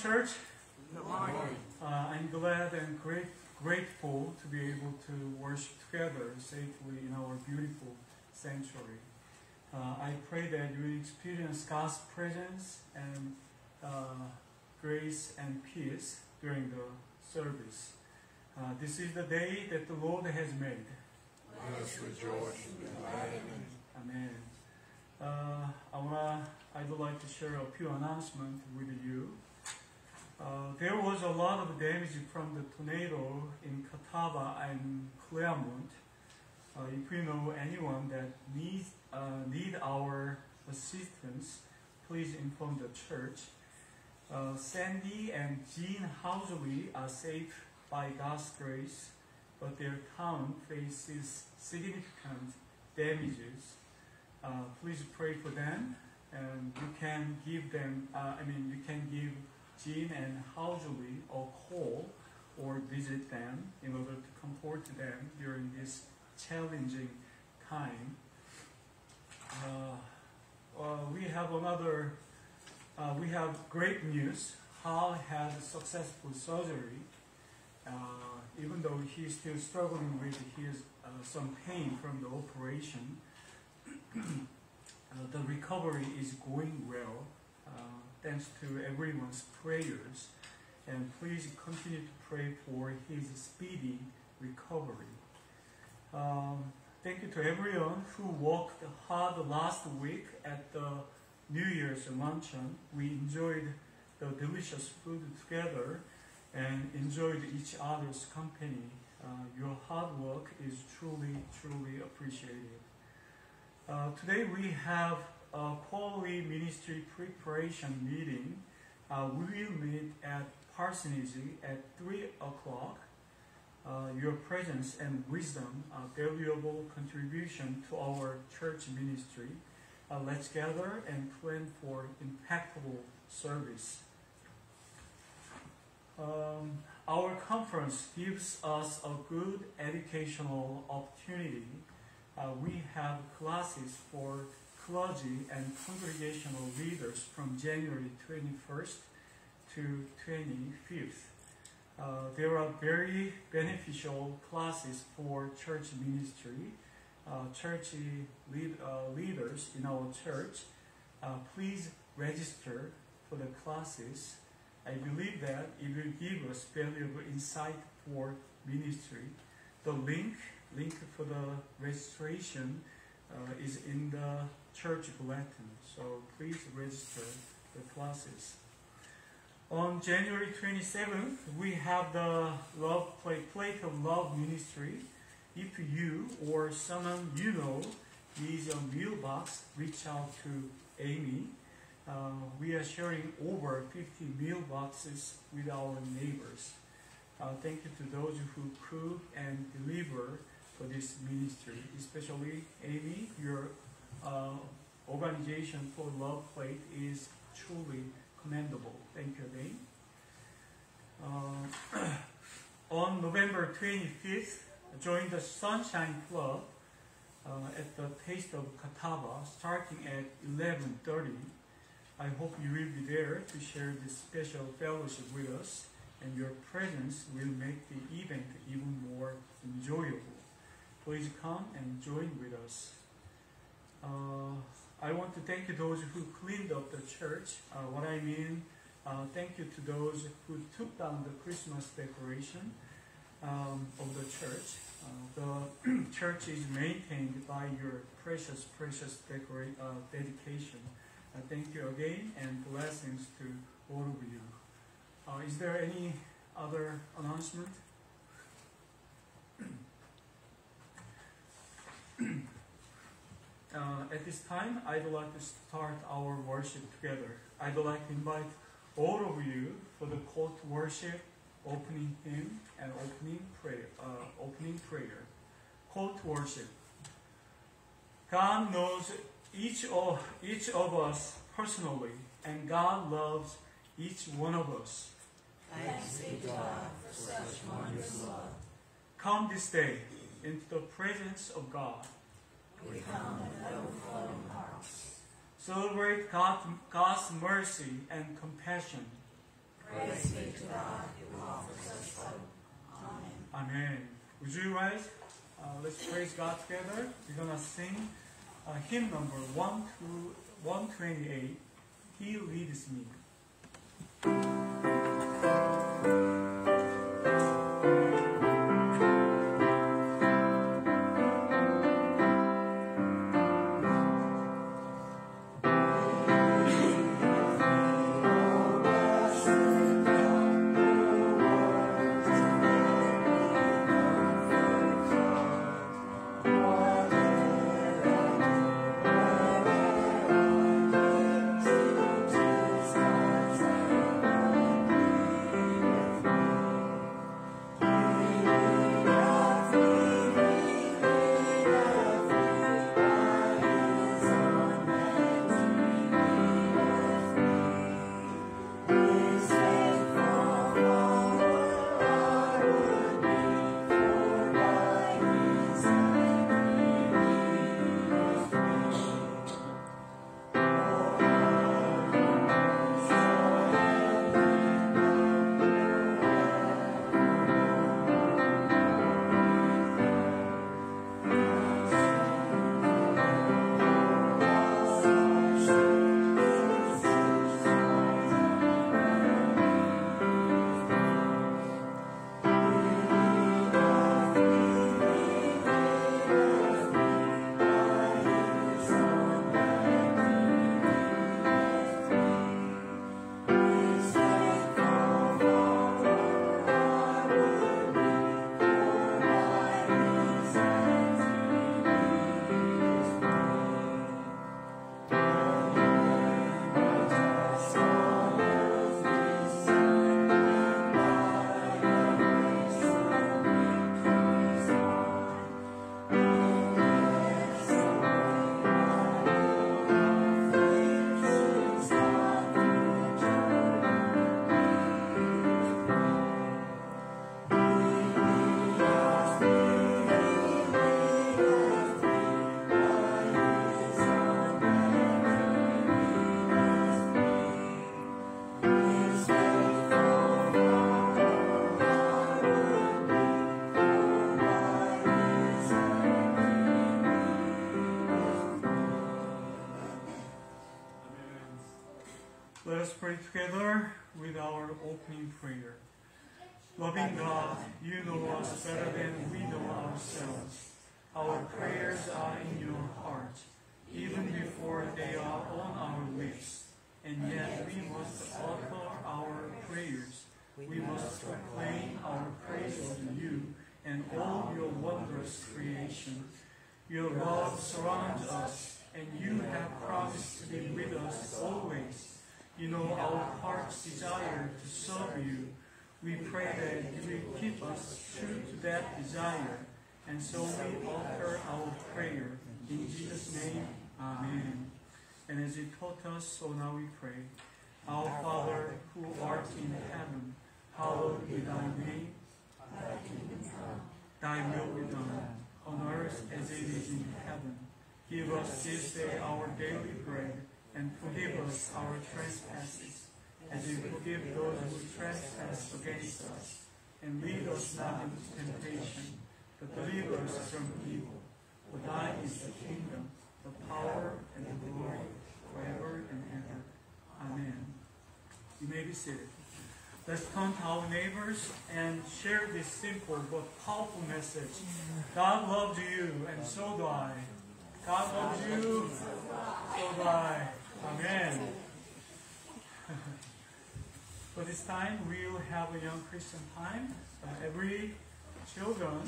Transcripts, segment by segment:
church. Good morning. Uh, I'm glad and great, grateful to be able to worship together safely in our beautiful sanctuary. Uh, I pray that you will experience God's presence and uh, grace and peace during the service. Uh, this is the day that the Lord has made. Let us rejoice and be glad in it. Amen. Uh, I wanna, I'd like to share a few announcements with you. Uh, there was a lot of damage from the tornado in Catawba and Claremont. Uh, if you know anyone that needs uh, need our assistance, please inform the church. Uh, Sandy and Jean Housley are safe by God's grace, but their town faces significant damages. Uh, please pray for them, and you can give them. I mean, you can give Jean and Housley a call or visit them in order to comfort them during this challenging time. Uh, uh, we have another. Uh, we have great news. Hal had a successful surgery. Uh, even though he's still struggling with his uh, some pain from the operation, uh, the recovery is going well thanks to everyone's prayers. And please continue to pray for his speedy recovery. Um, thank you to everyone who worked hard last week at the New Year's luncheon. We enjoyed the delicious food together and enjoyed each other's company. Uh, your hard work is truly, truly appreciated. Uh, today we have a quality ministry preparation meeting. Uh, we will meet at Parsonage at 3 o'clock. Uh, your presence and wisdom are valuable contribution to our church ministry. Uh, let's gather and plan for impactful service. Um, our conference gives us a good educational opportunity. Uh, we have classes for clergy and congregational leaders from January 21st to 25th. Uh, there are very beneficial classes for church ministry, uh, church lead, uh, leaders in our church. Uh, please register for the classes. I believe that it will give us valuable insight for ministry. The link link for the registration uh, is in the church bulletin. So please register the classes. On January 27th, we have the Love Plate, Plate of Love Ministry. If you or someone you know needs a meal box, reach out to Amy. Uh, we are sharing over 50 meal boxes with our neighbors. Uh, thank you to those who cook and deliver for this ministry, especially Amy. Your uh, organization for Love Plate is truly commendable. Thank you again. Uh, on November 25th, join the Sunshine Club uh, at the Taste of Catawba starting at 11.30. I hope you will be there to share this special fellowship with us and your presence will make the event even more enjoyable. Please come and join with us. Uh, I want to thank those who cleaned up the church. Uh, what I mean, uh, thank you to those who took down the Christmas decoration um, of the church. Uh, the church is maintained by your precious, precious uh, dedication. Uh, thank you again and blessings to all of you. Is there any other announcement? Uh, at this time, I'd like to start our worship together. I'd like to invite all of you for the call to worship, opening hymn, and opening prayer. Uh, opening prayer. Call to worship. God knows each of each of us personally, and God loves each one of us. Thanks be to God for such wondrous love. Come this day into the presence of God. We come with overflowing hearts. Celebrate God, God's mercy and compassion. Praise be to God who offers us hope. Amen. Amen. Would you rise? Uh, let's praise God together. We're gonna sing uh, hymn number one to one twenty eight. He leads me. Let us pray together with our opening prayer. Loving God, you know us better than we know ourselves. Our prayers are in your heart, even before they are on our lips. And yet we must offer our prayers. We must proclaim our praise to you and all your wondrous creation. Your love surrounds us, and you have promised to be with us always. You know our heart's desire to serve you. We pray that you will keep us true to that desire, and so we offer our prayer. In Jesus' name, Amen. And as you taught us, so now we pray. Our Father, who art in heaven, hallowed be thy name. Thy will be done, on earth as it is in heaven. Give us this day our daily bread, and forgive us our trespasses, as we forgive those who trespass against us. And lead us not into temptation, but deliver us from evil. For thine is the kingdom, the power, and the glory, forever and ever. Amen. You may be seated. Let's turn to our neighbors and share this simple but powerful message. God loves you, and so do I. God loves you, so do I. Amen. For this time, we'll have a young Christian time. Uh, every children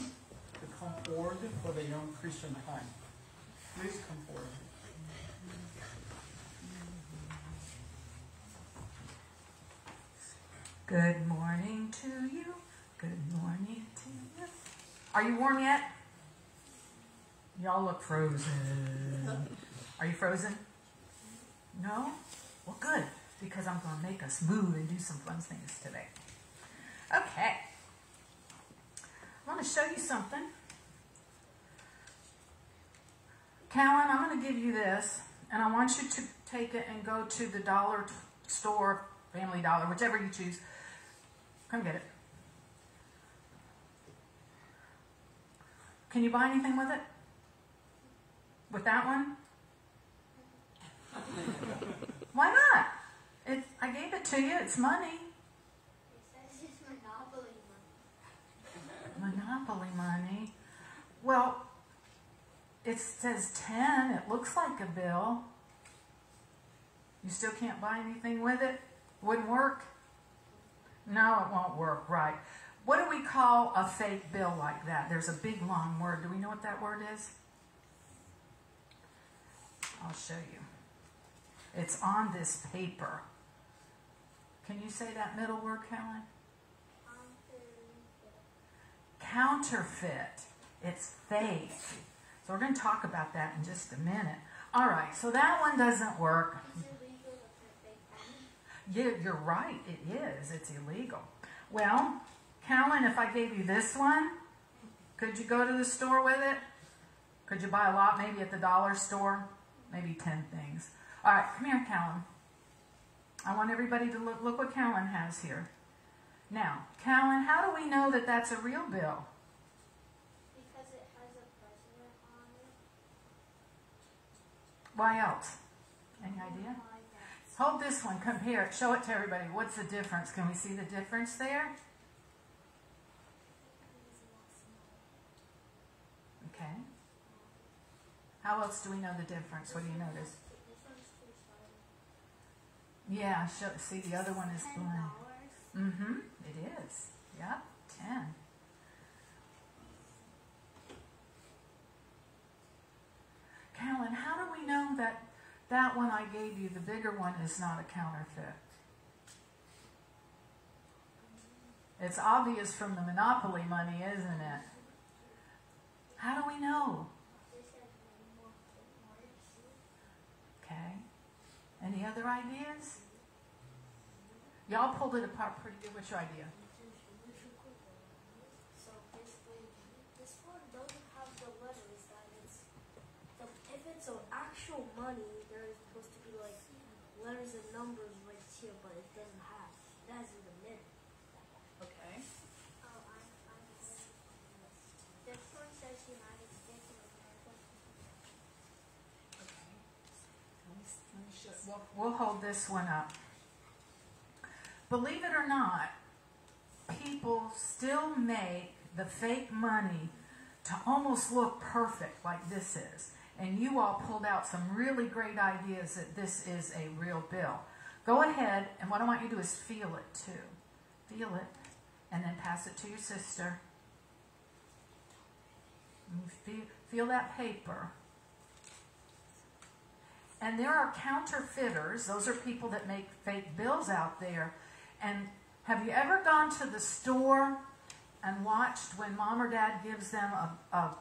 to come forward for the young Christian time. Please come forward. Good morning to you. Good morning to you. Are you warm yet? Y'all look frozen. Are you frozen? No? Well, good, because I'm going to make us move and do some fun things today. Okay. I want to show you something. Callan, I'm going to give you this, and I want you to take it and go to the dollar store, Family Dollar, whichever you choose. Come get it. Can you buy anything with it? With that one? Why not? It, I gave it to you. It's money. It says it's Monopoly money. Monopoly money. Well, it says 10. It looks like a bill. You still can't buy anything with it? Wouldn't work? No, it won't work, right. What do we call a fake bill like that? There's a big long word. Do we know what that word is? I'll show you. It's on this paper. Can you say that middle word, Caroline? Counterfeit. It's fake. So we're going to talk about that in just a minute. All right, so that one doesn't work. Yeah, you're right. It is. It's illegal. Well, Callan, if I gave you this one, could you go to the store with it? Could you buy a lot maybe at the dollar store? Maybe 10 things. All right, come here, Callan. I want everybody to look. Look what Callan has here. Now, Callan, how do we know that that's a real bill? Because it has a president on it. Why else? Any idea? Hold this one, compare it, show it to everybody. What's the difference? Can we see the difference there? Okay. How else do we know the difference? What do you notice? This one's two-sided. Yeah, show, see the other one is blind. dollars. Mm-hmm, it is. Yep, 10. Callan, how do we know that that one I gave you, the bigger one, is not a counterfeit? It's obvious from the monopoly money, isn't it? How do we know? They said no more fake marks. Okay. Any other ideas? Y'all pulled it apart pretty good. What's your idea? So basically, this one doesn't have the letters that it's. The, if it's actual money, there is supposed to be like letters and numbers right here, but it doesn't have. It has in the middle. Okay. Oh, I, I This one says United States of America. Okay. Let me, let me show, we'll, hold this one up. Believe it or not, people still make the fake money to almost look perfect like this is. And you all pulled out some really great ideas that this is a real bill. Go ahead, and what I want you to do is feel it too. Feel it, and then pass it to your sister. Feel, feel that paper. And there are counterfeiters, those are people that make fake bills out there. And have you ever gone to the store and watched when mom or dad gives them a, a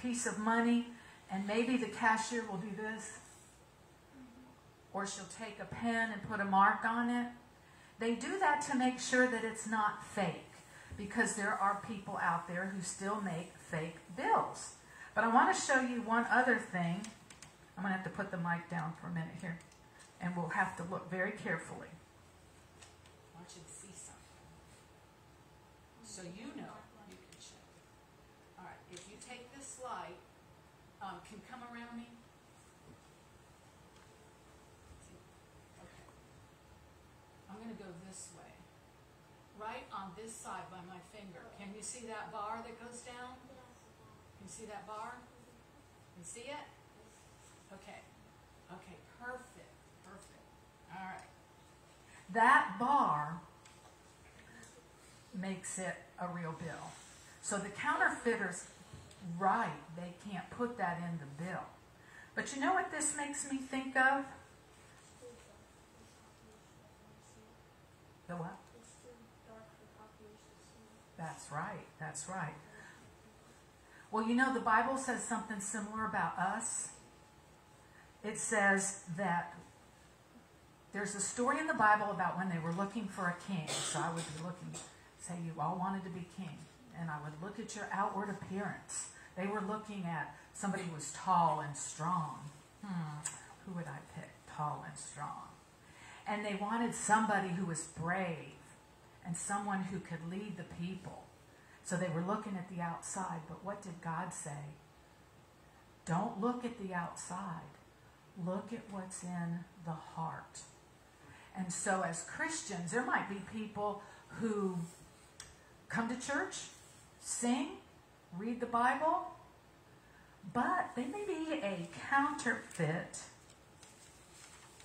piece of money and maybe the cashier will do this? Or she'll take a pen and put a mark on it? They do that to make sure that it's not fake because there are people out there who still make fake bills. But I want to show you one other thing. I'm going to have to put the mic down for a minute here, and we'll have to look very carefully. I want you to see something. So you know you can check. All right, if you take this light, um, can come around me? Okay. I'm going to go this way. Right on this side by my finger. Can you see that bar that goes down? Can you see that bar? Can you see it? Okay. Okay, perfect. Perfect. All right. That bar makes it a real bill. So the counterfeiters, right, they can't put that in the bill. But you know what this makes me think of? The what? That's right. That's right. Well, you know, the Bible says something similar about us. It says that there's a story in the Bible about when they were looking for a king. So I would be looking, say, you all wanted to be king. And I would look at your outward appearance. They were looking at somebody who was tall and strong. Hmm, who would I pick? Tall and strong. And they wanted somebody who was brave and someone who could lead the people. So they were looking at the outside, but what did God say? Don't look at the outside. Look at what's in the heart. And so, as Christians, there might be people who come to church, sing, read the Bible, but they may be a counterfeit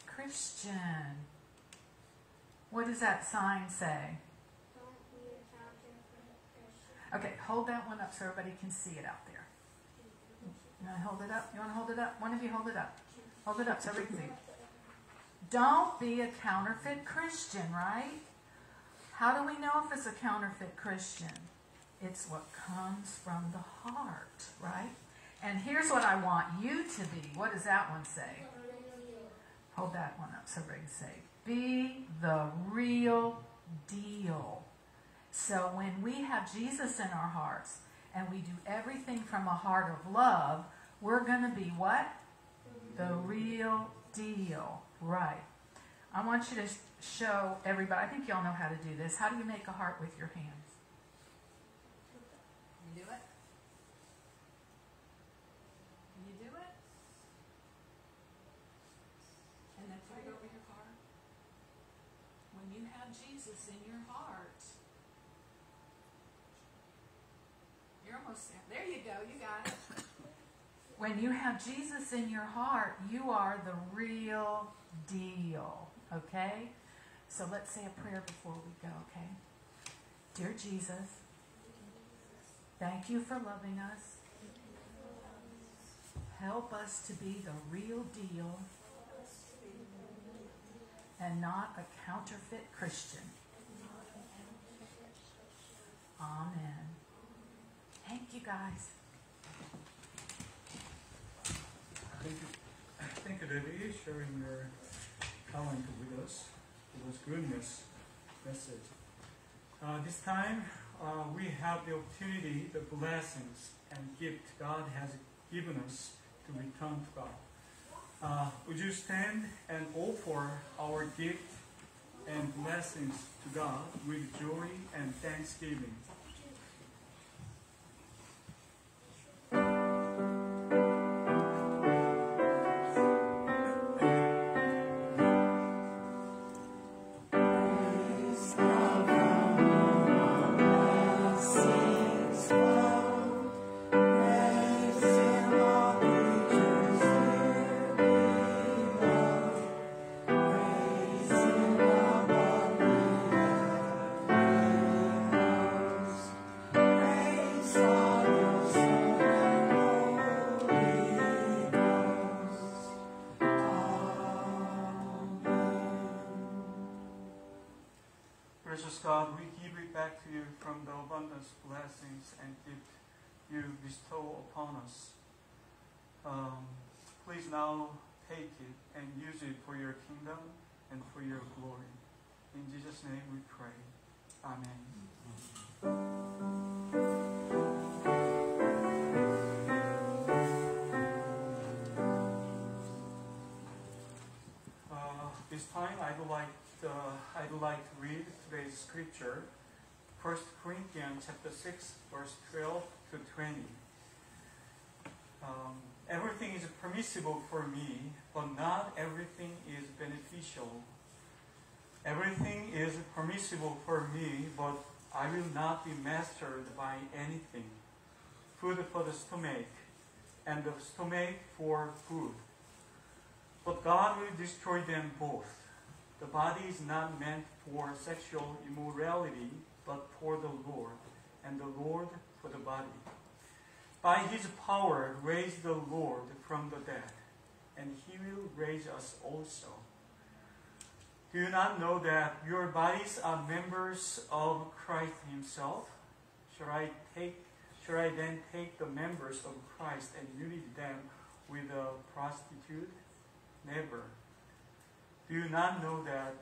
Christian. What does that sign say? Okay, hold that one up so everybody can see it out there. You hold it up? You want to hold it up? One of you hold it up. Hold it up so everybody can see. Don't be a counterfeit Christian, right? How do we know if it's a counterfeit Christian? It's what comes from the heart, right? And here's what I want you to be. What does that one say? Hold that one up so we can say. Be the real deal. So when we have Jesus in our hearts and we do everything from a heart of love, we're going to be what? The real deal. Right. I want you to show everybody. I think y'all know how to do this. How do you make a heart with your hands? Can you do it? You do it? And then put it over your heart. When you have Jesus in your heart, you're almost there. There you go. You got it. When you have Jesus in your heart, you are the real deal. Okay? So let's say a prayer before we go, okay? Dear Jesus, thank you for loving us. Help us to be the real deal and not a counterfeit Christian. Amen. Thank you, guys. Thank you, thank you, Debbie, sharing your talent with us. It was goodness message. Uh, this time, uh, we have the opportunity, the blessings and gift God has given us to return to God. Uh, would you stand and offer our gift and blessings to God with joy and thanksgiving? God, we give it back to you from the abundance blessings and gift you bestow upon us. Um, please now take it and use it for your kingdom and for your glory. In Jesus' name we pray. Amen. Like to read today's scripture, 1 Corinthians chapter 6, verse 12 to 20. Um, everything is permissible for me, but not everything is beneficial. Everything is permissible for me, but I will not be mastered by anything. Food for the stomach, and the stomach for food. But God will destroy them both. The body is not meant for sexual immorality, but for the Lord, and the Lord for the body. By his power, raise the Lord from the dead, and he will raise us also. Do you not know that your bodies are members of Christ himself? Shall I take shall I then take the members of Christ and unite them with a prostitute? Never. Do you not know that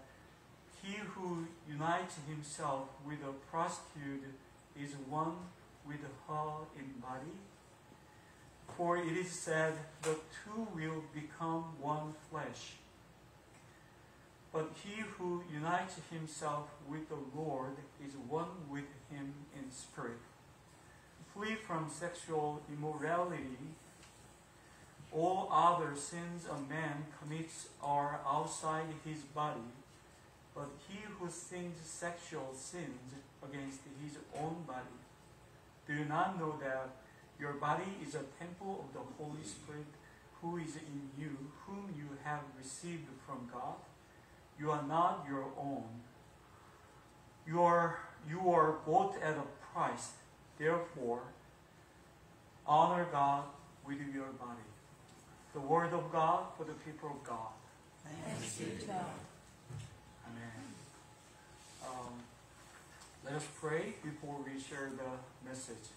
he who unites himself with a prostitute is one with her in body? For it is said, the two will become one flesh. But he who unites himself with the Lord is one with him in spirit. Flee from sexual immorality. All other sins a man commits are outside his body, but he who sins sexual sins against his own body. Do you not know that your body is a temple of the Holy Spirit who is in you, whom you have received from God? You are not your own. You are, you are bought at a price. Therefore, honor God with your body. The word of God for the people of God. Thanks be to God. Um, let us pray before we share the message.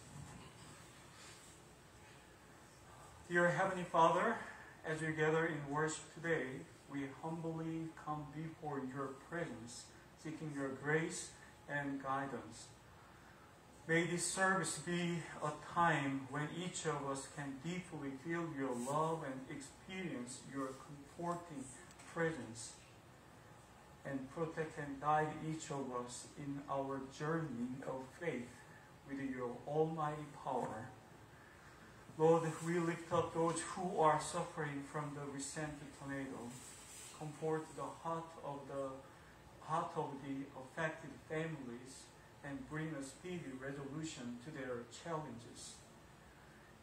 Dear Heavenly Father, as we gather in worship today, we humbly come before your presence, seeking your grace and guidance. May this service be a time when each of us can deeply feel your love and experience your comforting presence and protect and guide each of us in our journey of faith with your almighty power. Lord, we lift up those who are suffering from the recent tornado. Comfort the heart of the heart of the affected families and bring a speedy resolution to their challenges.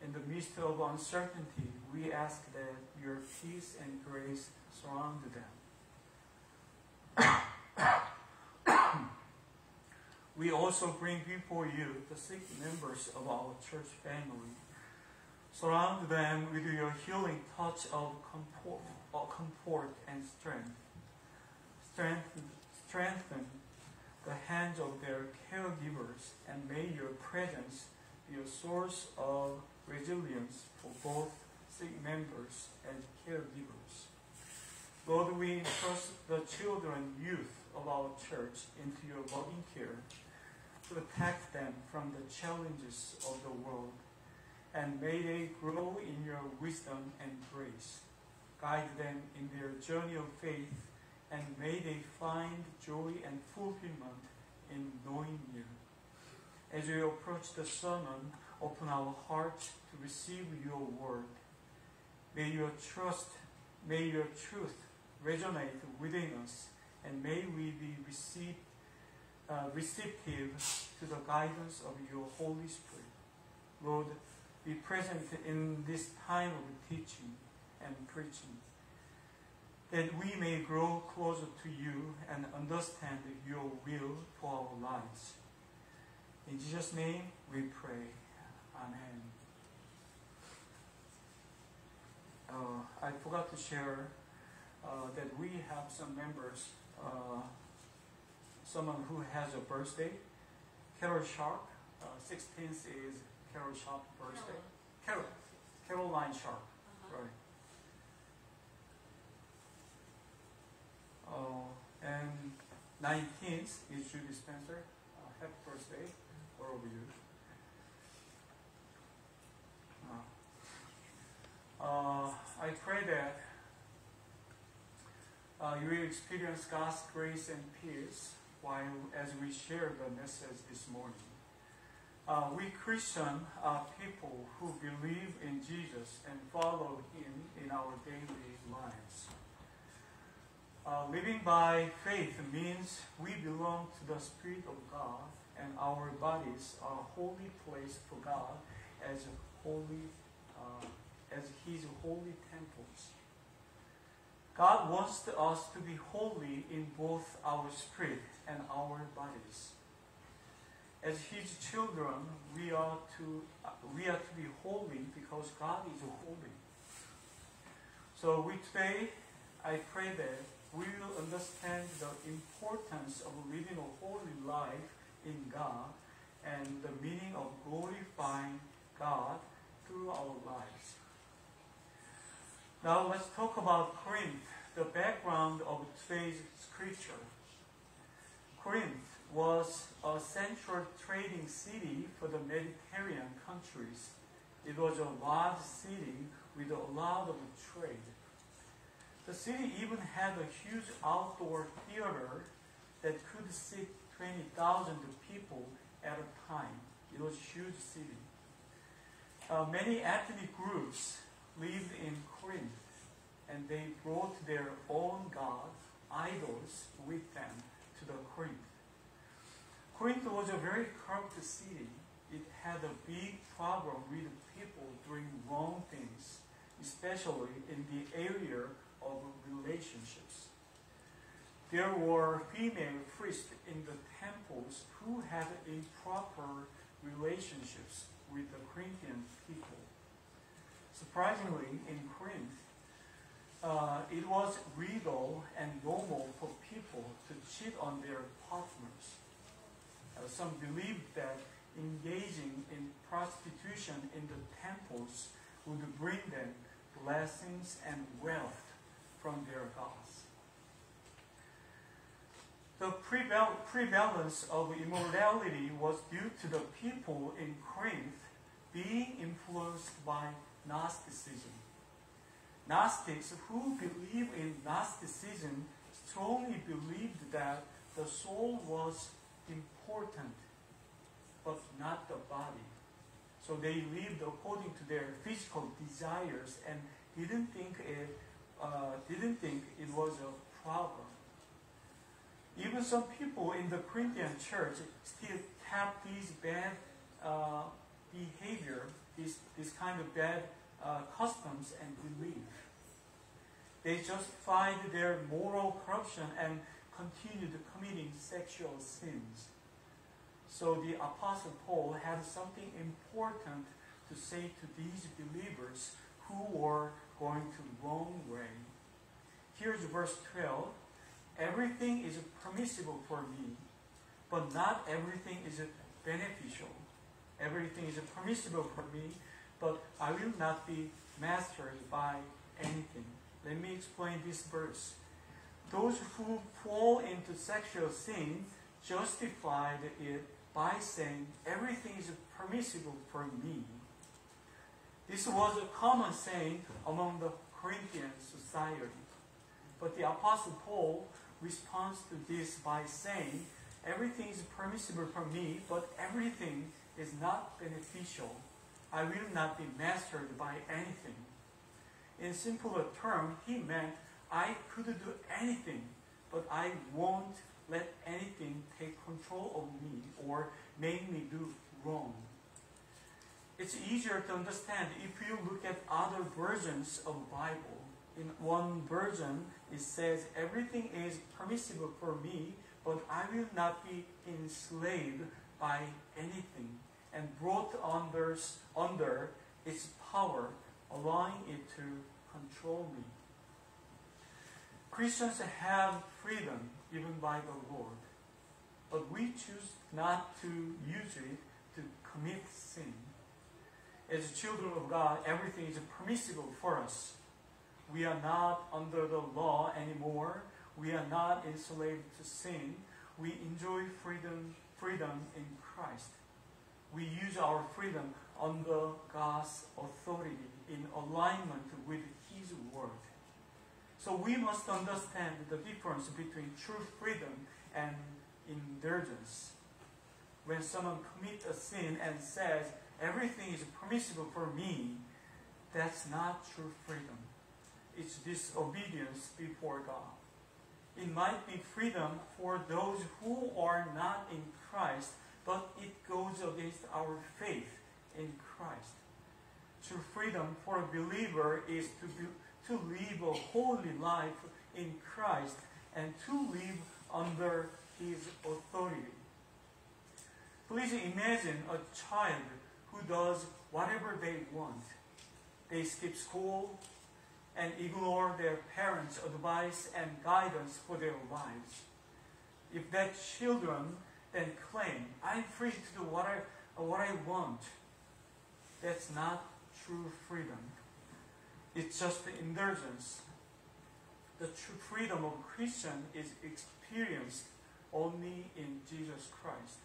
In the midst of uncertainty, we ask that your peace and grace surround them. We also bring before you the sick members of our church family. Surround them with your healing touch of comfort, comfort and strength. Strengthen, strengthen the hands of their caregivers, and may your presence be a source of resilience for both sick members and caregivers. Lord, we entrust the children youth of our church into your loving care. Protect them from the challenges of the world, and may they grow in your wisdom and grace. Guide them in their journey of faith and may they find joy and fulfillment in knowing you. As we approach the sermon, open our hearts to receive your word. May your trust, may your truth resonate within us, and may we be receive, uh, receptive to the guidance of your Holy Spirit. Lord, be present in this time of teaching and preaching that we may grow closer to you and understand your will for our lives. In Jesus' name we pray. Amen. Uh, I forgot to share uh, that we have some members, uh, someone who has a birthday, Carol Sharp. 16th is Carol Sharp's birthday. Carol. Caroline Sharp. Right. Uh, and 19th is Judy Spencer. Uh, happy birthday, all of you. Uh, uh, I pray that uh, you will experience God's grace and peace while as we share the message this morning. Uh, we Christian are people who believe in Jesus and follow Him in our daily lives. Uh, living by faith means we belong to the Spirit of God, and our bodies are a holy place for God as holy, uh, as His holy temples. God wants us to be holy in both our spirit and our bodies. As His children, we are to we are to be holy because God is holy. So we today, I pray that we will understand the importance of living a holy life in God and the meaning of glorifying God through our lives. Now let's talk about Corinth, the background of today's scripture. Corinth was a central trading city for the Mediterranean countries It was a large city with a lot of trade. The city even had a huge outdoor theater that could seat 20,000 people at a time. It was a huge city. Uh, many ethnic groups lived in Corinth, and they brought their own gods, idols, with them to the Corinth. Corinth was a very corrupt city. It had a big problem with people doing wrong things, especially in the area of relationships. There were female priests in the temples who had improper relationships with the Corinthian people. Surprisingly, in Corinth, uh, it was legal and normal for people to cheat on their partners. Uh, some believed that engaging in prostitution in the temples would bring them blessings and wealth from their gods. The prevalence of immorality was due to the people in Corinth being influenced by Gnosticism. Gnostics who believe in Gnosticism strongly believed that the soul was important, but not the body. So they lived according to their physical desires and didn't think it uh, didn't think it was a problem. Even some people in the Corinthian church still kept these bad uh, behavior, this, this kind of bad uh, customs and belief. They justified their moral corruption and continued committing sexual sins. So the Apostle Paul had something important to say to these believers who were going to wrong way. Here's verse 12. Everything is permissible for me, but not everything is beneficial. Everything is permissible for me, but I will not be mastered by anything. Let me explain this verse. Those who fall into sexual sin justified it by saying everything is permissible for me. This was a common saying among the Corinthian society. But the Apostle Paul responds to this by saying, Everything is permissible for me, but everything is not beneficial. I will not be mastered by anything. In simpler terms, he meant I could do anything, but I won't let anything take control of me or make me do wrong. It's easier to understand if you look at other versions of the Bible. In one version, it says, Everything is permissible for me, but I will not be enslaved by anything and brought under, under its power, allowing it to control me. Christians have freedom given by the Lord, but we choose not to use it to commit sin. As children of God, everything is permissible for us. We are not under the law anymore. We are not enslaved to sin. We enjoy freedom, freedom in Christ. We use our freedom under God's authority in alignment with His Word. So we must understand the difference between true freedom and indulgence. When someone commits a sin and says, everything is permissible for me, that's not true freedom. It's disobedience before God. It might be freedom for those who are not in Christ, but it goes against our faith in Christ. True freedom for a believer is to, be, to live a holy life in Christ and to live under His authority. Please imagine a child who does whatever they want. They skip school and ignore their parents' advice and guidance for their lives. If that children then claim, I'm free to do what I, what I want, that's not true freedom. It's just the indulgence. The true freedom of Christian is experienced only in Jesus Christ.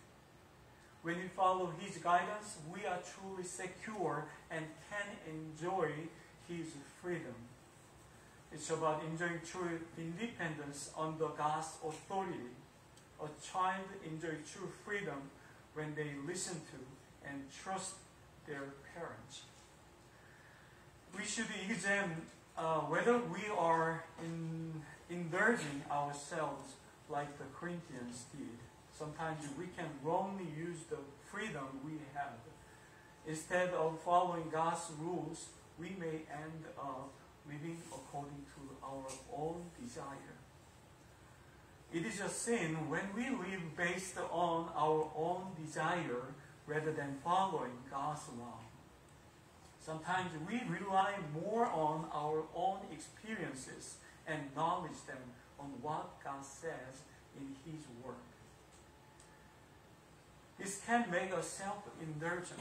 When we follow His guidance, we are truly secure and can enjoy His freedom. It's about enjoying true independence under God's authority. A child enjoys true freedom when they listen to and trust their parents. We should examine uh, whether we are in, indulging ourselves like the Corinthians did. Sometimes we can wrongly use the freedom we have. Instead of following God's rules, we may end up living according to our own desire. It is a sin when we live based on our own desire rather than following God's law. Sometimes we rely more on our own experiences and knowledge than on what God says in His Word. This can make us self-indulgent.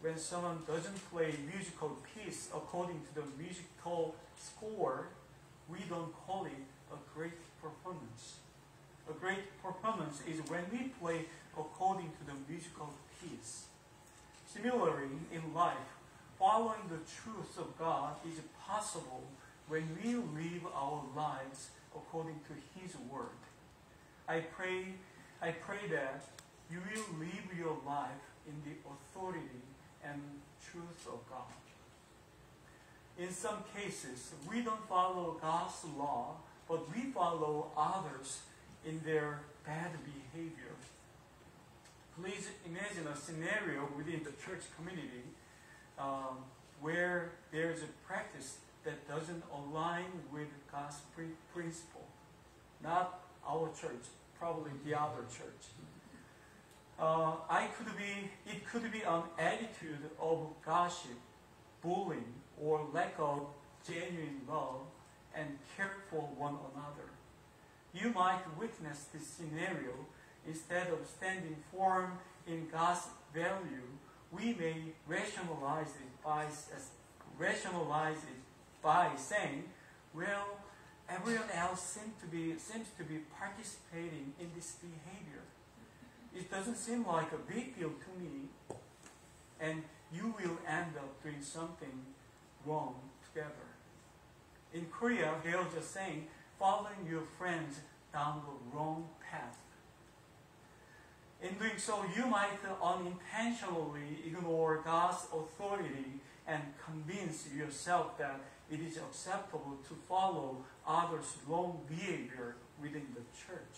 When someone doesn't play musical piece according to the musical score, we don't call it a great performance. A great performance is when we play according to the musical piece. Similarly, in life, following the truth of God is possible when we live our lives according to His Word. I pray, I pray that you will live your life in the authority and truth of God. In some cases, we don't follow God's law, but we follow others in their bad behavior. Please imagine a scenario within the church community um, where there's a practice that doesn't align with God's principle. Not our church, probably the other church. Uh, I could be, it could be an attitude of gossip, bullying, or lack of genuine love and care for one another. You might witness this scenario instead of standing firm in God's value. We may rationalize it by rationalize it by saying, "Well, everyone else to be seems to be participating in this behavior. It doesn't seem like a big deal to me, and you will end up doing something wrong together." In Korea, there's a saying, "Following your friends down the wrong path." In doing so, you might unintentionally ignore God's authority and convince yourself that it is acceptable to follow others' wrong behavior within the church.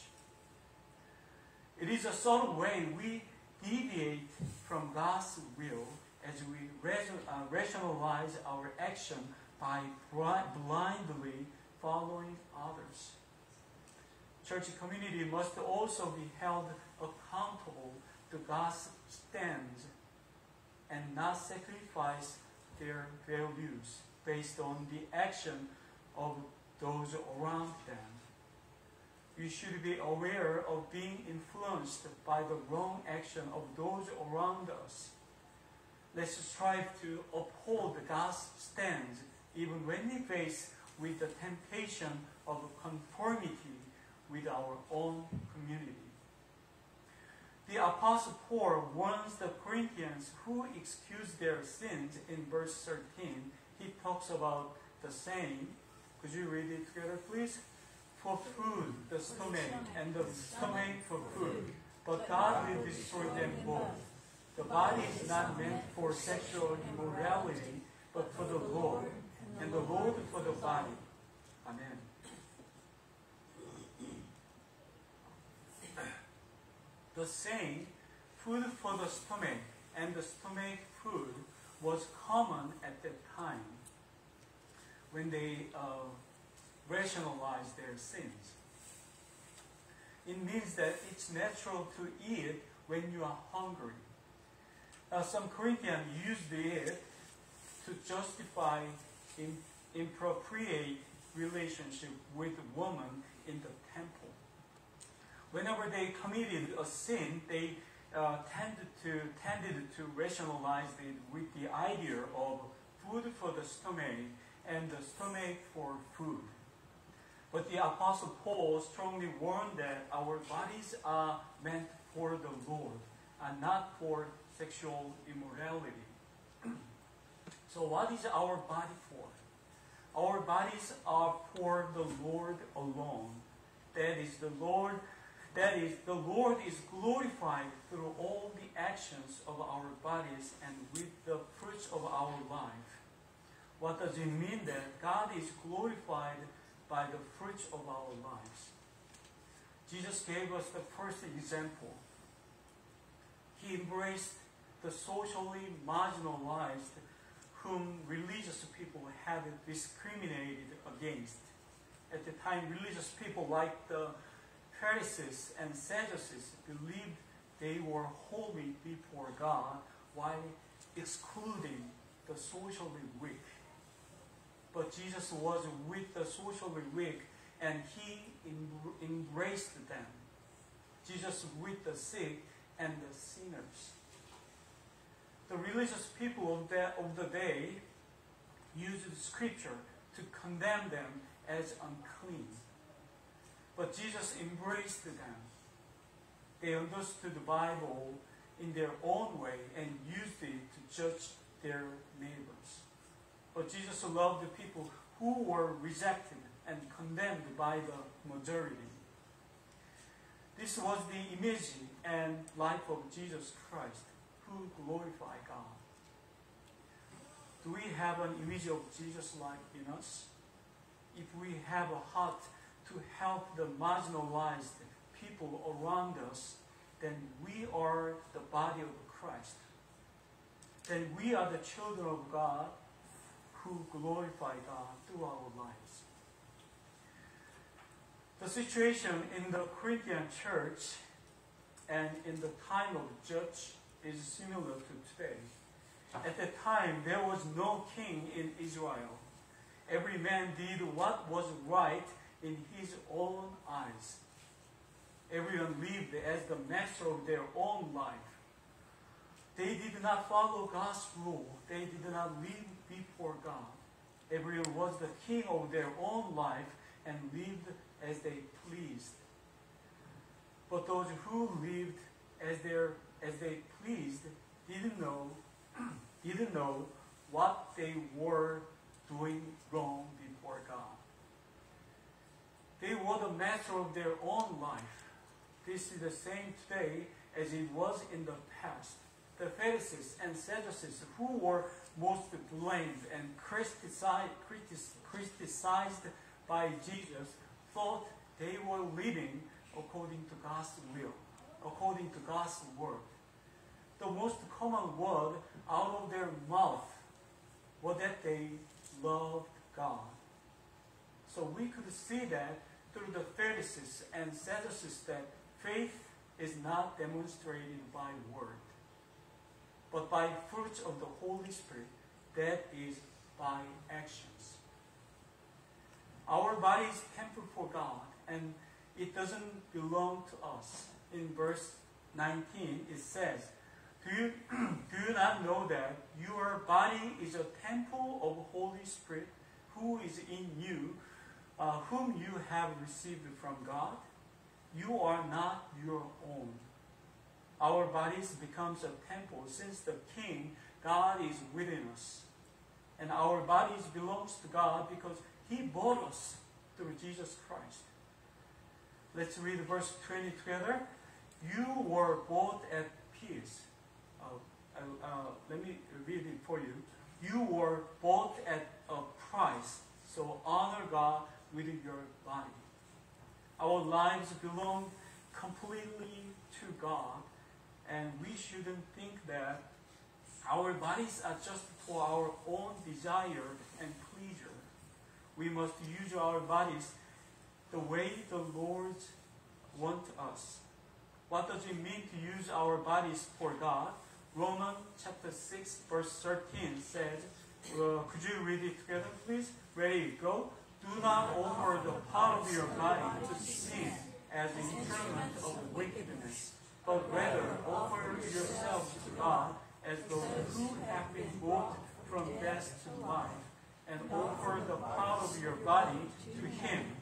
It is a sort of way we deviate from God's will as we uh, rationalize our action by blindly following others. Church community must also be held accountable to God's stands and not sacrifice their values based on the action of those around them. We should be aware of being influenced by the wrong action of those around us. Let's strive to uphold God's stands even when we face with the temptation of conformity with our own community. The Apostle Paul warns the Corinthians who excuse their sins in verse 13. He talks about the saying. Could you read it together, please? For food, the stomach, and the stomach for food. But God will destroy them both. The body is not meant for sexual immorality, but for the Lord, and the Lord for the body. Amen. the saying, food for the stomach and the stomach food was common at that time when they uh, rationalized their sins. It means that it's natural to eat when you are hungry. Uh, some Corinthians used the it to justify in, inappropriate relationship with woman in the temple whenever they committed a sin, they uh, tended to tended to rationalize it with the idea of food for the stomach and the stomach for food. But the Apostle Paul strongly warned that our bodies are meant for the Lord, and not for sexual immorality. so, what is our body for? Our bodies are for the Lord alone. That is, the Lord. That is, the Lord is glorified through all the actions of our bodies and with the fruits of our life. What does it mean that God is glorified by the fruits of our lives? Jesus gave us the first example. He embraced the socially marginalized whom religious people had discriminated against. At the time, religious people like the Pharisees and Sadducees believed they were holy before God while excluding the socially weak. But Jesus was with the socially weak and he embraced them. Jesus with the sick and the sinners. The religious people of the, of the day used scripture to condemn them as unclean. But Jesus embraced them. They understood the Bible in their own way and used it to judge their neighbors. But Jesus loved the people who were rejected and condemned by the majority. This was the image and life of Jesus Christ, who glorified God. Do we have an image of Jesus like in us? If we have a heart to help the marginalized people around us, then we are the body of Christ. Then we are the children of God who glorify God through our lives. The situation in the Corinthian church and in the time of judge is similar to today. At that time, there was no king in Israel. Every man did what was right in his own eyes. Everyone lived as the master of their own life. They did not follow God's rule. They did not live before God. Everyone was the king of their own life and lived as they pleased. But those who lived as their as they pleased didn't know didn't know what they were doing wrong before God. They were the master of their own life. This is the same today as it was in the past. The Pharisees and Sadducees, who were most blamed and criticized, criticized by Jesus, thought they were living according to God's will, according to God's word. The most common word out of their mouth was that they loved God. So we could see that through the Pharisees and Sadducees that faith is not demonstrated by word, but by fruits of the Holy Spirit, that is by actions. Our body is temple for God, and it doesn't belong to us. In verse 19, it says, do you, do you not know that your body is a temple of Holy Spirit who is in you, uh, whom you have received from God? You are not your own. Our bodies becomes a temple since the King, God, is within us. And our bodies belongs to God because He bought us through Jesus Christ. Let's read verse 20 together. You were bought at peace. Uh, uh, let me read it for you. You were bought at a price, so honor God with your body. Our lives belong completely to God, and we shouldn't think that our bodies are just for our own desire and pleasure. We must use our bodies the way the Lord wants us. What does it mean to use our bodies for God? Romans chapter 6, verse 13 says, uh, could you read it together, please? Ready, go. Do not offer the part of your body to sin as an instrument of wickedness, but rather offer yourselves to God as those who have been brought from death to life, and offer the part of your body to Him.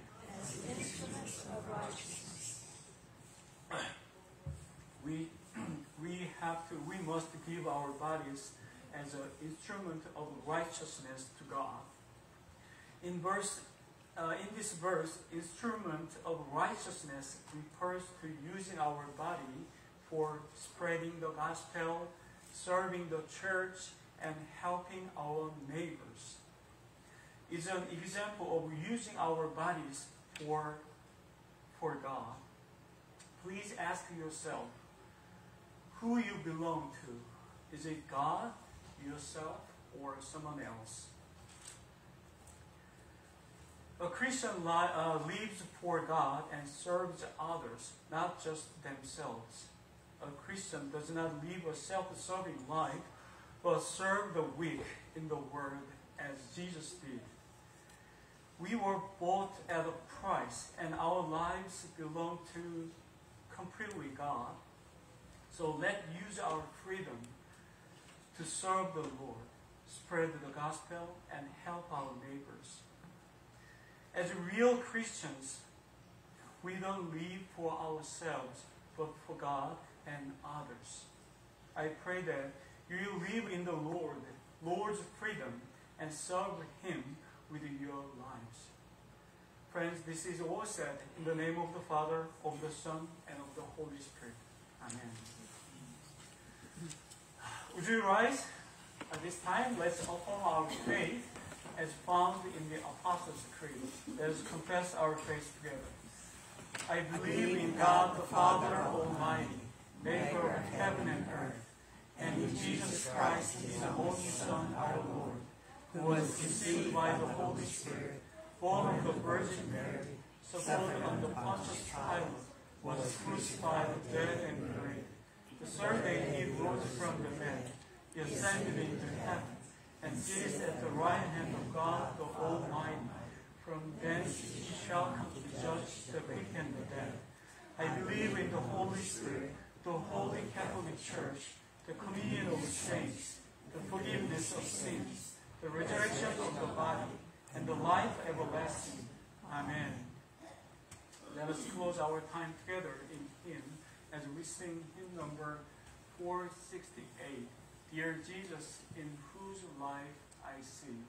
We, we have to, we must give our bodies as an instrument of righteousness to God. In verse, uh, in this verse, instrument of righteousness refers to using our body for spreading the gospel, serving the church, and helping our neighbors. It's an example of using our bodies for, for God. Please ask yourself who you belong to. Is it God, yourself, or someone else? A Christian li- uh, lives for God and serves others, not just themselves. A Christian does not live a self serving life, but serve the weak in the world as Jesus did. We were bought at a price, and our lives belong to completely God. So let's use our freedom to serve the Lord, spread the gospel, and help our neighbors. As real Christians, we don't live for ourselves, but for God and others. I pray that you live in the Lord, Lord's freedom, and serve Him with your lives. Friends, this is all said in the name of the Father, of the Son, and of the Holy Spirit. Amen. Would you rise? At this time, let's affirm our faith as found in the Apostles' Creed. Let us confess our faith together. I believe in God the Father Almighty, maker of heaven and earth, and in Jesus Christ, his only Son, our Lord, who was conceived by the Holy Spirit, born of the Virgin Mary, suffered under Pontius Pilate, was crucified, dead, and buried. The third day he rose from the dead. He ascended into heaven and sits at the right hand of God the Almighty. From thence he shall come to judge the quick and the dead. I believe in the Holy Spirit, the Holy Catholic Church, the communion of saints, the forgiveness of sins, the resurrection of the body, and the life everlasting. Amen. Let us close our time together in hymn as we sing hymn number 468. Dear Jesus, in whose life I see.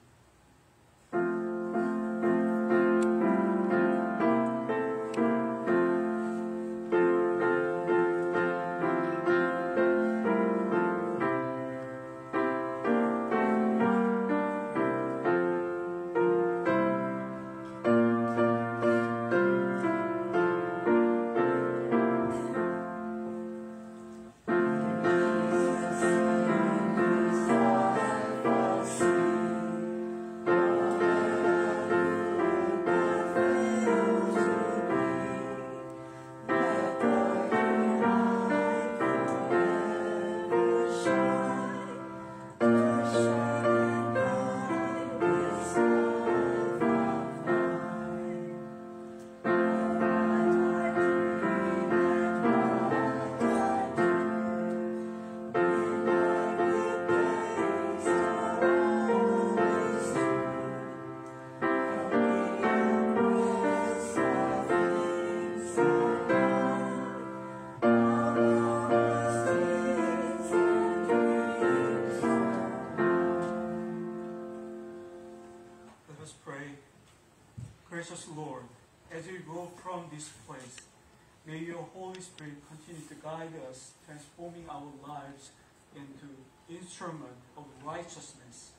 Holy Spirit continue to guide us, transforming our lives into instrument of righteousness.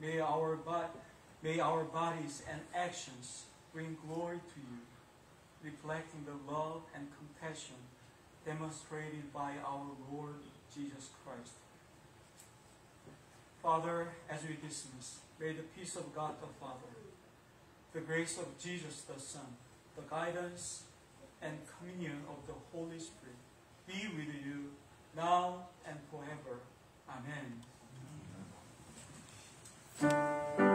May our, may our bodies and actions bring glory to you, reflecting the love and compassion demonstrated by our Lord Jesus Christ. Father, as we dismiss, may the peace of God the Father, the grace of Jesus the Son, the guidance and communion of the Holy Spirit be with you now and forever. Amen. Amen.